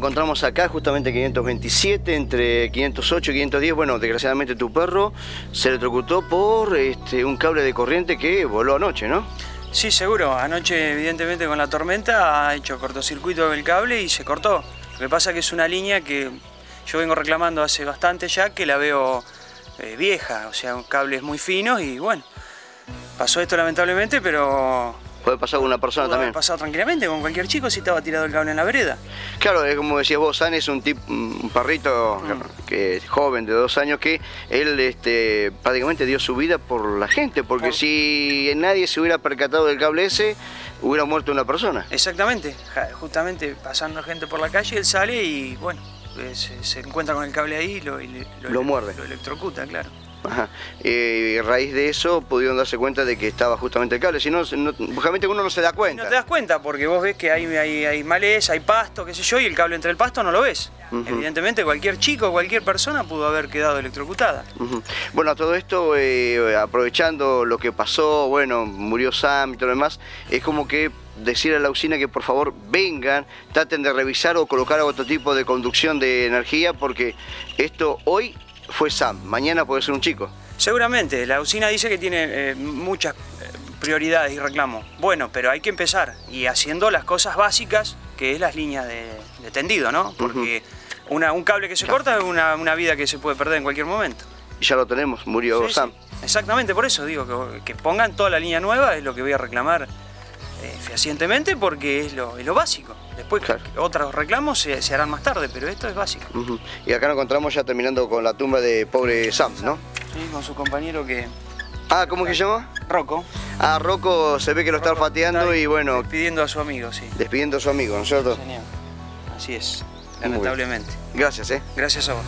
encontramos acá justamente 527, entre 508 y 510. Bueno, desgraciadamente tu perro se electrocutó por este, un cable de corriente que voló anoche, ¿no? Sí, seguro. Anoche, evidentemente, con la tormenta ha hecho cortocircuito del cable y se cortó. Lo que pasa es que es una línea que yo vengo reclamando hace bastante ya, que la veo eh, vieja, o sea, cables muy finos y bueno, pasó esto lamentablemente, pero Puede pasar con una persona pudo también. pasado tranquilamente con cualquier chico si estaba tirado el cable en la vereda. Claro, es como decías vos, San es un, tip, un perrito Mm. que joven, de dos años, que él este, prácticamente dio su vida por la gente, porque Por- si nadie se hubiera percatado del cable ese, hubiera muerto una persona. Exactamente, justamente pasando gente por la calle, él sale y bueno, eh, se, se encuentra con el cable ahí y lo, y Lo muerde. Lo electrocuta, claro. Ajá. Eh, y a raíz de eso pudieron darse cuenta de que estaba justamente el cable, si no, no justamente uno no se da cuenta. no te das cuenta porque vos ves que hay, hay, hay maleza, hay pasto, qué sé yo, y el cable entre el pasto no lo ves. Evidentemente cualquier chico, cualquier persona pudo haber quedado electrocutada. Bueno, a todo esto, eh, aprovechando lo que pasó, bueno, murió Sam y todo lo demás, es como que decir a la usina que por favor vengan, traten de revisar o colocar otro tipo de conducción de energía, porque esto hoy fue Sam, mañana puede ser un chico. Seguramente, la usina dice que tiene eh, muchas eh, prioridades y reclamos. Bueno, pero hay que empezar y haciendo las cosas básicas, que es las líneas de, de tendido, ¿no? Porque una- un cable que se corta es una, una vida que se puede perder en cualquier momento. Y ya lo tenemos, murió Sí, Sam. sí. Exactamente, por eso digo que, que pongan toda la línea nueva, es lo que voy a reclamar eh, fehacientemente porque es lo, es lo básico. Después Claro. otros reclamos se, se harán más tarde, pero esto es básico. Y acá nos encontramos ya terminando con la tumba de pobre Sam, ¿no? Sí, con su compañero que... Ah, ¿cómo que se llama? Rocco. Ah, Rocco se ve que lo está olfateando y bueno, Despidiendo a su amigo, sí. despidiendo a su amigo, ¿no es cierto? Señor. Así es, lamentablemente. Gracias, ¿eh? Gracias a vos.